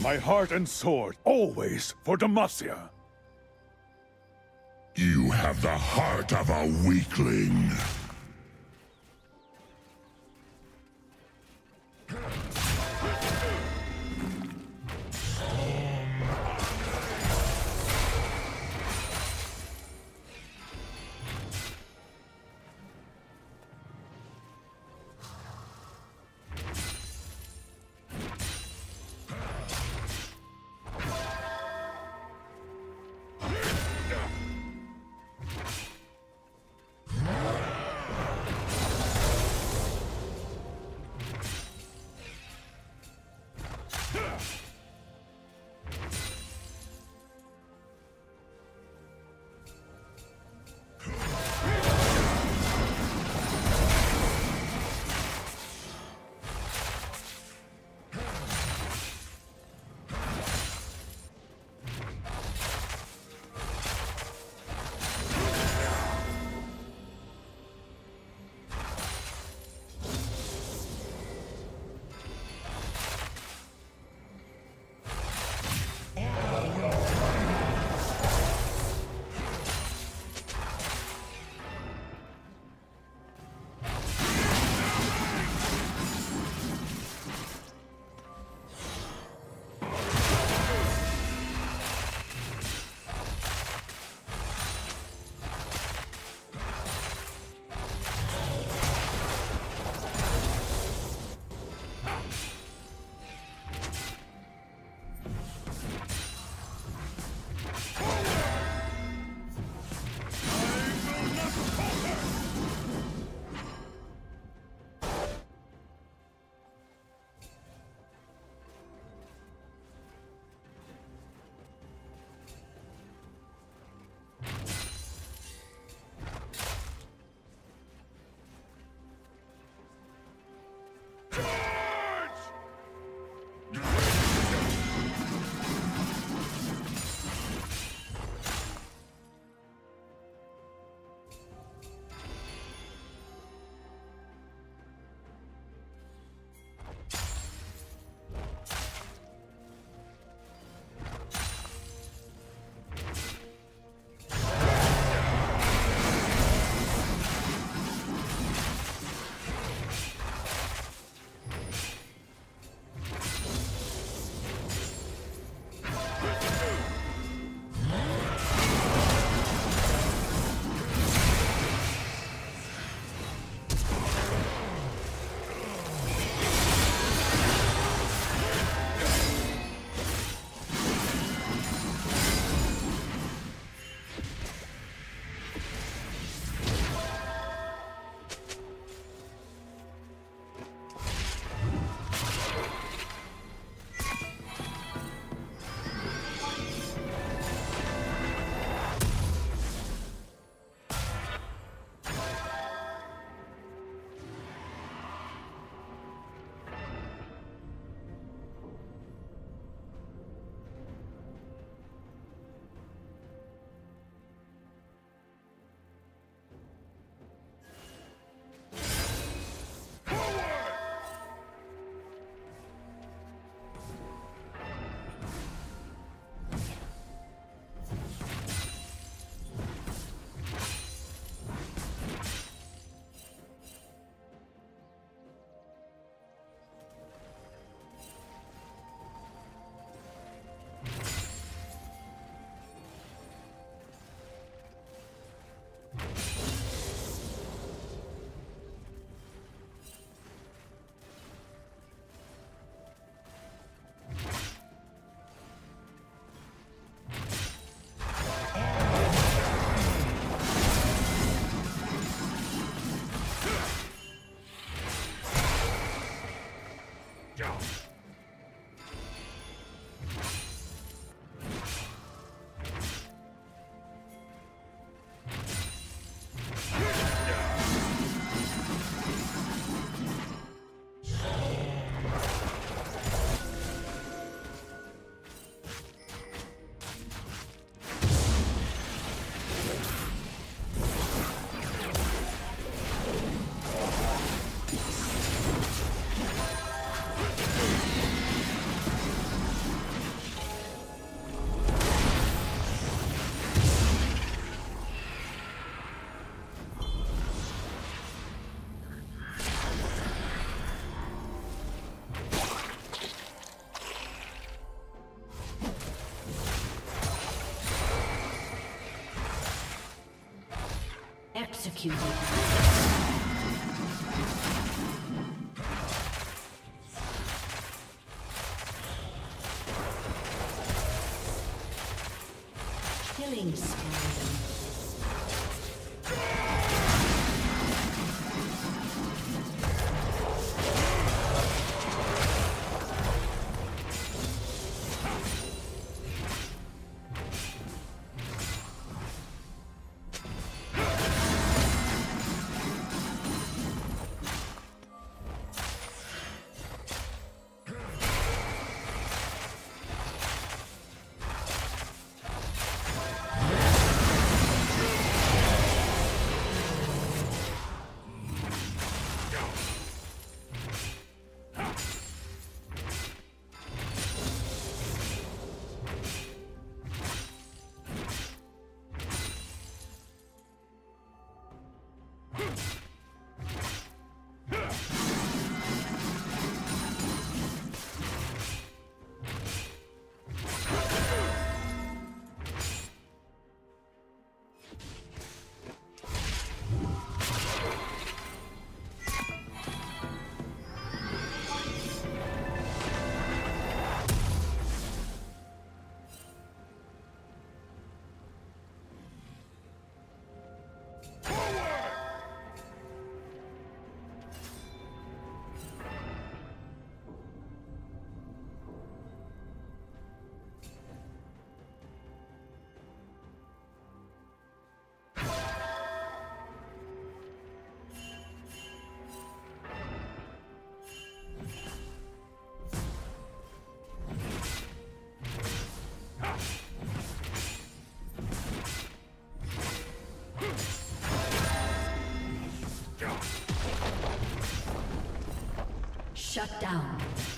My heart and sword, always for Demacia. You have the heart of a weakling. Executed. Shut down.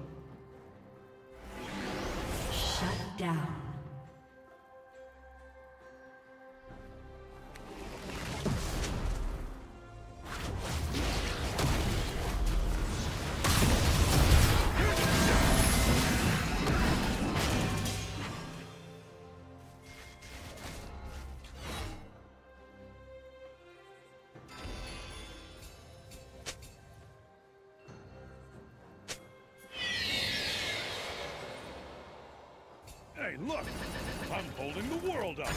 Look! I'm holding the world up!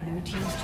Blue Team's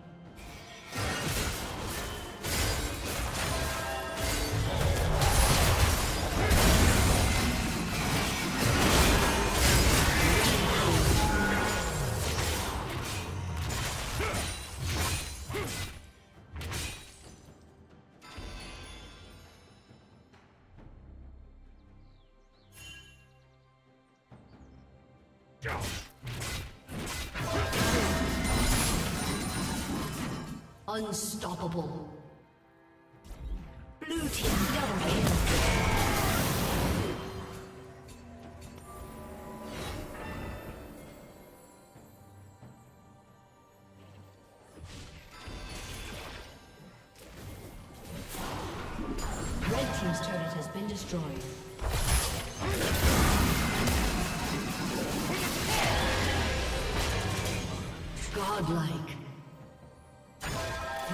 Unstoppable. Blue team double kill. Red team's turret has been destroyed. Godlike.